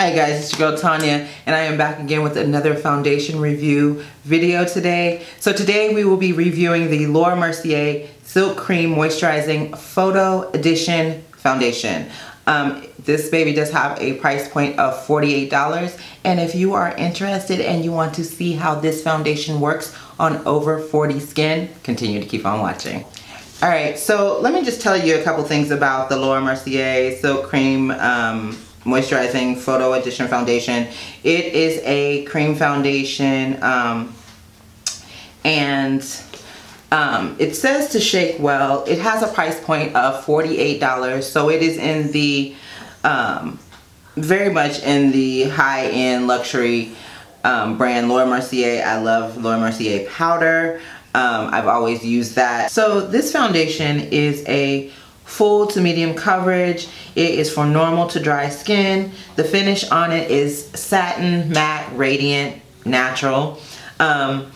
Hi guys, it's your girl Tonia and I am back again with another foundation review video today. So today we will be reviewing the Laura Mercier Silk Creme Moisturizing Photo Edition Foundation. Um, this baby does have a price point of $48 and if you are interested and you want to see how this foundation works on over 40 skin, continue to keep on watching. All right, so let me just tell you a couple things about the Laura Mercier Silk Creme um, Moisturizing Photo Edition Foundation. It is a cream foundation um, and um, it says to shake well. It has a price point of $48, so it is in the, um, very much in the high-end luxury um, brand Laura Mercier. I love Laura Mercier powder. Um, I've always used that. So this foundation is a full to medium coverage. It is for normal to dry skin. The finish on it is satin, matte, radiant, natural. Um,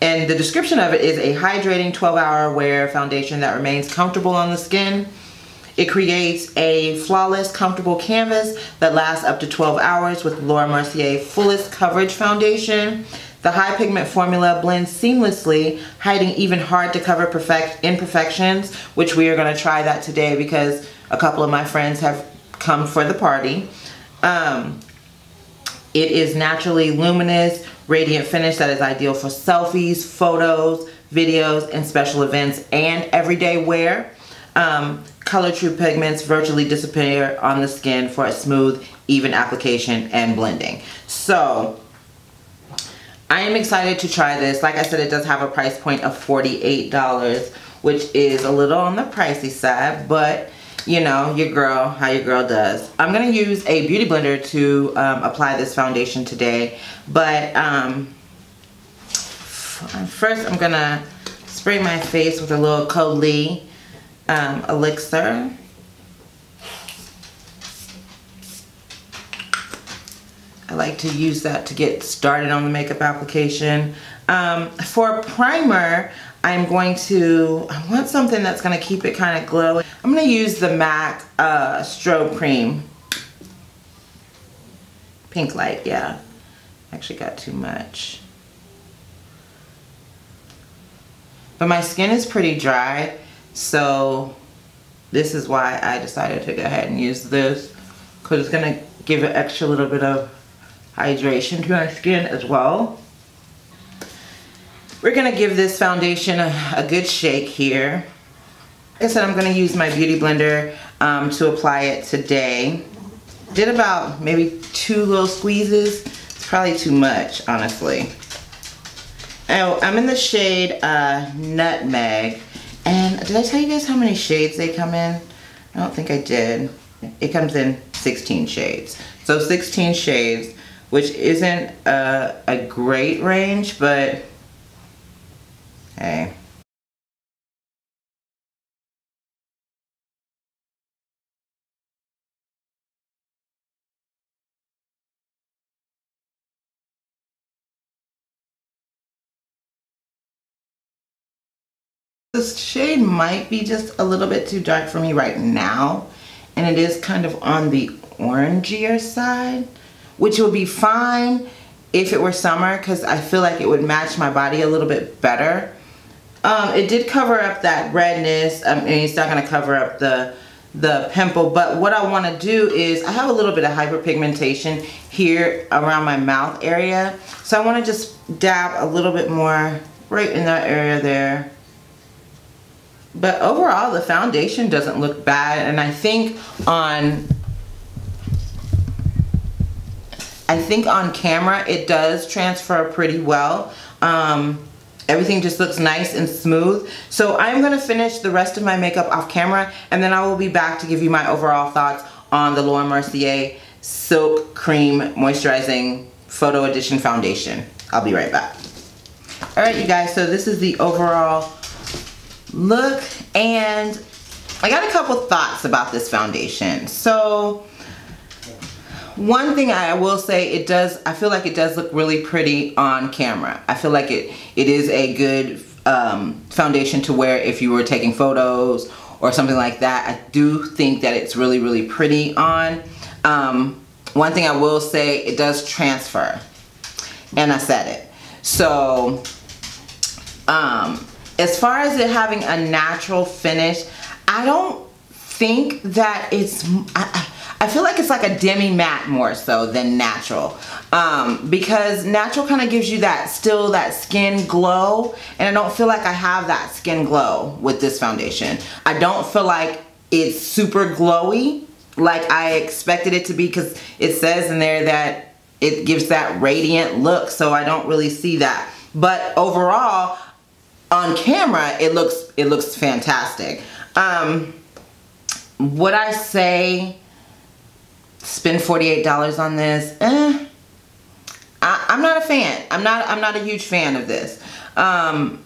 and the description of it is a hydrating 12 hour wear foundation that remains comfortable on the skin. It creates a flawless, comfortable canvas that lasts up to 12 hours with Laura Mercier Fullest Coverage Foundation. The high pigment formula blends seamlessly, hiding even hard to cover perfect imperfections, which we are going to try that today because a couple of my friends have come for the party. Um, it is naturally luminous, radiant finish that is ideal for selfies, photos, videos, and special events and everyday wear. Um, color true pigments virtually disappear on the skin for a smooth, even application and blending. So, I am excited to try this. Like I said, it does have a price point of $48, which is a little on the pricey side, but you know, your girl, how your girl does. I'm gonna use a beauty blender to um, apply this foundation today, but um, first I'm gonna spray my face with a little Caudalie um, elixir. I like to use that to get started on the makeup application. Um, for primer, I'm going to, I want something that's going to keep it kind of glowy. I'm going to use the MAC uh, Strobe Cream. Pink Light, yeah. Actually got too much. But my skin is pretty dry, so this is why I decided to go ahead and use this because it's going to give it extra little bit of hydration to our skin as well. We're gonna give this foundation a, a good shake here. Like I said, I'm gonna use my Beauty Blender um, to apply it today. Did about maybe two little squeezes. It's probably too much, honestly. Oh, I'm in the shade uh, Nutmeg. And did I tell you guys how many shades they come in? I don't think I did. It comes in 16 shades. So 16 shades which isn't a, a great range, but hey. This shade might be just a little bit too dark for me right now. And it is kind of on the orangier side which would be fine if it were summer because I feel like it would match my body a little bit better. Um, it did cover up that redness. Um, and it's not going to cover up the the pimple. But what I want to do is I have a little bit of hyperpigmentation here around my mouth area. So I want to just dab a little bit more right in that area there. But overall the foundation doesn't look bad. And I think on I think on camera it does transfer pretty well. Um, everything just looks nice and smooth. So I'm gonna finish the rest of my makeup off camera and then I will be back to give you my overall thoughts on the Laura Mercier Silk Creme Moisturizing Photo Edition Foundation. I'll be right back. All right, you guys, so this is the overall look and I got a couple thoughts about this foundation. So one thing I will say, it does, I feel like it does look really pretty on camera. I feel like it, it is a good um, foundation to wear if you were taking photos or something like that. I do think that it's really, really pretty on. Um, one thing I will say, it does transfer. And I said it. So, um, as far as it having a natural finish, I don't think that it's, I, I feel like it's like a demi matte more so than natural. Um, because natural kind of gives you that still that skin glow and I don't feel like I have that skin glow with this foundation. I don't feel like it's super glowy like I expected it to be because it says in there that it gives that radiant look so I don't really see that. But overall on camera it looks it looks fantastic. Um, would I say spend $48 on this? Eh, I, am not a fan. I'm not, I'm not a huge fan of this. Um,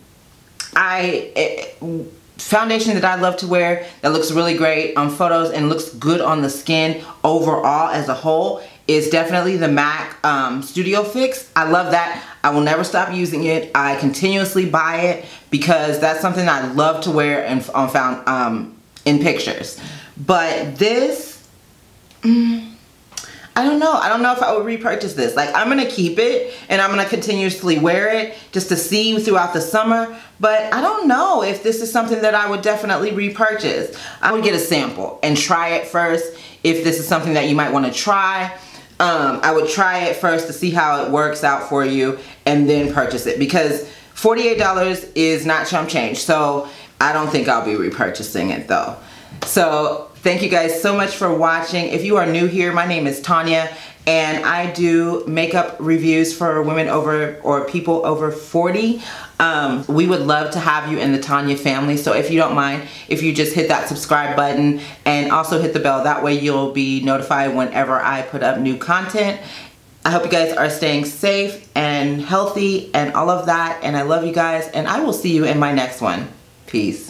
I, it, foundation that I love to wear that looks really great on photos and looks good on the skin overall as a whole is definitely the MAC um, Studio Fix. I love that. I will never stop using it. I continuously buy it because that's something I love to wear and on found um, in pictures. But this, mm, I don't know. I don't know if I would repurchase this. Like I'm going to keep it and I'm going to continuously wear it just to see throughout the summer. But I don't know if this is something that I would definitely repurchase. I would get a sample and try it first if this is something that you might want to try. Um, I would try it first to see how it works out for you and then purchase it because $48 is not chump change. So I don't think I'll be repurchasing it though. So Thank you guys so much for watching. If you are new here, my name is Tonia and I do makeup reviews for women over or people over 40. Um, we would love to have you in the Tonia family. So if you don't mind, if you just hit that subscribe button and also hit the bell, that way you'll be notified whenever I put up new content. I hope you guys are staying safe and healthy and all of that. And I love you guys and I will see you in my next one. Peace.